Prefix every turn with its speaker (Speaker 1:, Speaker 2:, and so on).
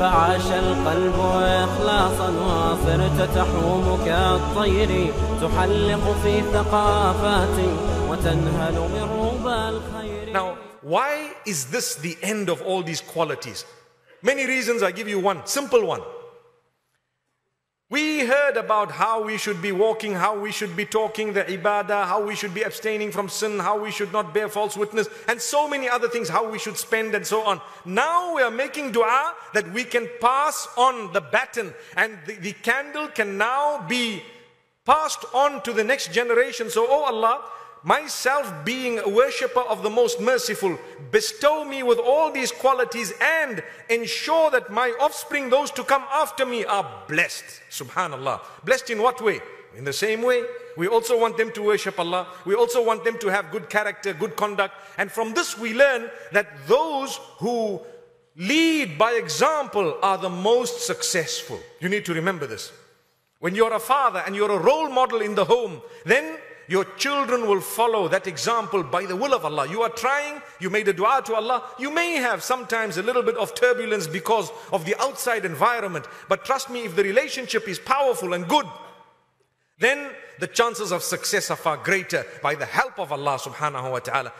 Speaker 1: فعاش القلب إخلاصا وصرت تحوم كالطير تحلق في ثقافات وتنهل من ربى الخير
Speaker 2: Now, why is this the end of all these qualities? Many reasons. I give you one simple one. We heard about how we should be walking, how we should be talking, the ibadah, how we should be abstaining from sin, how we should not bear false witness, and so many other things, how we should spend and so on. Now we are making dua that we can pass on the baton and the, the candle can now be passed on to the next generation. So, oh Allah, myself being a worshipper of the most merciful, bestow me with all these qualities and ensure that my offspring, those to come after me, are blessed. Subhanallah. Blessed in what way? In the same way, we also want them to worship Allah. We also want them to have good character, good conduct. And from this we learn that those who lead by example are the most successful. You need to remember this. When you're a father and you're a role model in the home, then your children will follow that example by the will of Allah. You are trying, you made a dua to Allah. You may have sometimes a little bit of turbulence because of the outside environment. But trust me, if the relationship is powerful and good, then the chances of success are far greater by the help of Allah subhanahu wa ta'ala.